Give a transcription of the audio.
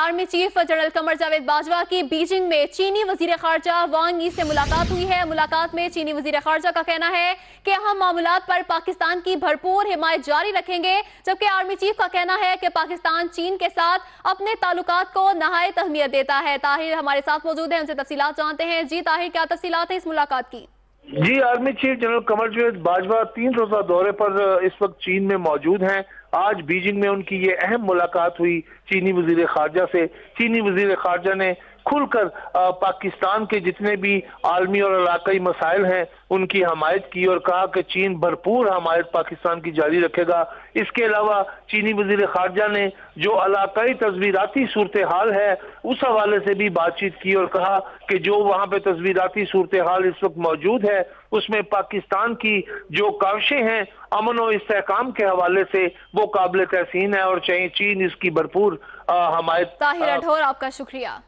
Army chief general Qamar Javed Bajwa की Beijing में चीनी वज़ीर खारजा वांग यी से मुलाकात हुई है। मुलाकात में चीनी वज़ीर खारजा का कहना है कि हम मामूलात पर पाकिस्तान की भरपूर हिमायत जारी रखेंगे, जबकि आर्मी चीफ का कहना है कि पाकिस्तान चीन के साथ अपने ताल्लुकात को नहायत अहमियत देता है। ताहिर हमारे साथ मौजूद है, उनसे तफसीत जानते हैं। जी ताहिर, क्या तफसीत है इस मुलाकात की? जी, आर्मी चीफ जनरल कमर जो बाजवा तीन रोजा दौरे पर इस वक्त चीन में मौजूद हैं। आज बीजिंग में उनकी ये अहम मुलाकात हुई चीनी वज़ीर खारजा से। चीनी वज़ीर खारजा ने खुलकर पाकिस्तान के जितने भी आलमी और इलाकई मसाइल हैं उनकी हमायत की और कहा कि चीन भरपूर हमायत पाकिस्तान की जारी रखेगा। इसके अलावा चीनी वज़ीर खारजा ने जो इलाकई तस्वीराती सूरत हाल है उस हवाले से भी बातचीत की और कहा कि जो वहाँ पे तस्वीराती सूरत हाल इस वक्त मौजूद है उसमें पाकिस्तान की जो काविशें हैं अमन और इसकाम के हवाले से वो काबिल तहसीन है और चाहे चीन इसकी भरपूर हमायत ताहिर आपका शुक्रिया।